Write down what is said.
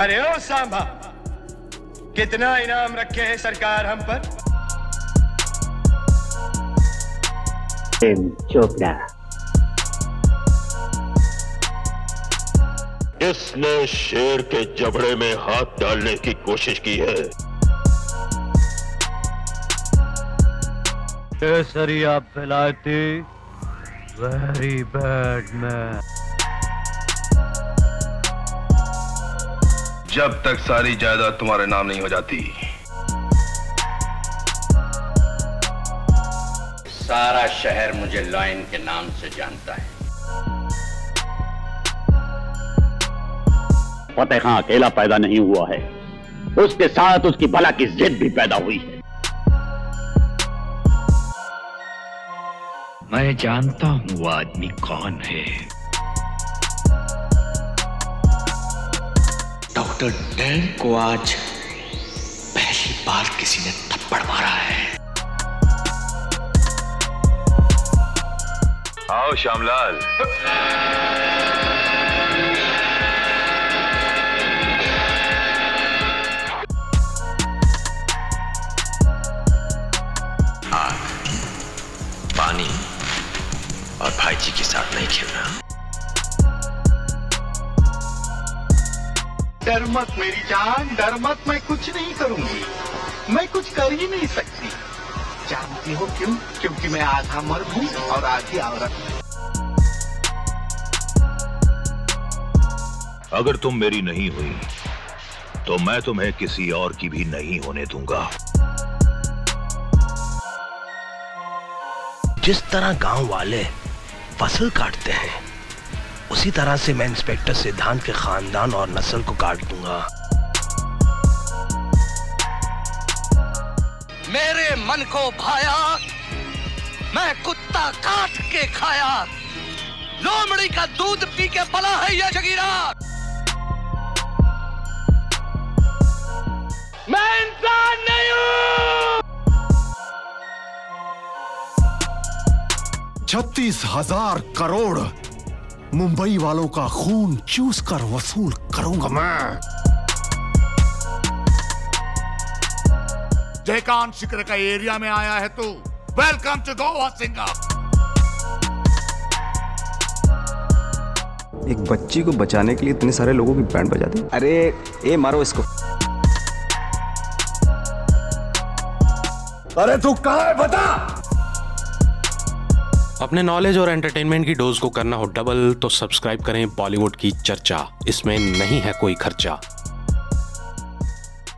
अरे ओ सांभा कितना इनाम रखे है सरकार हम पर? चोपड़ा। इसने शेर के जबड़े में हाथ डालने की कोशिश की है। केसरिया पिलाती वेरी बैड मैन जब तक सारी जायदाद तुम्हारे नाम नहीं हो जाती। सारा शहर मुझे लॉयन के नाम से जानता है। फतेह खां अकेला पैदा नहीं हुआ है। उसके साथ उसकी भला की जिद भी पैदा हुई है। मैं जानता हूँ वो आदमी कौन है। डॉक्टर डैन को आज पहली बार किसी ने थप्पड़ मारा है। आओ, श्यामलाल। पानी और भाई जी के साथ नहीं खेलना। डर मत मेरी जान, डर मत, मैं कुछ नहीं करूँगी। मैं कुछ कर ही नहीं सकती। जानती हो क्यों? क्योंकि मैं आधा मर्द हूँ और आधी औरत अगर तुम मेरी नहीं हुई तो मैं तुम्हें किसी और की भी नहीं होने दूँगा। जिस तरह गाँव वाले फ़सल काटते हैं उसी तरह से मैं इंस्पेक्टर सिद्धांत के खानदान और नस्ल को काट दूँगा। मेरे मन को भाया, मैं कुत्ता काट के खाया। लोमड़ी का दूध पी के पला है यह जगीरा। मैं इंसान नहीं हूँ। छत्तीस हज़ार करोड़ मुंबई वालों का खून चूस कर वसूल करूँगा मैं। जयकांत शिखर का एरिया में आया है तू। वेलकम टू गोवा सिंगर एक बच्ची को बचाने के लिए इतने सारे लोगों की बैंड बजा दी। अरे ए मारो इसको। अरे तू कहा है बता? अपने नॉलेज और एंटरटेनमेंट की डोज को करना हो डबल तो सब्सक्राइब करें बॉलीवुड की चर्चा। इसमें नहीं है कोई खर्चा।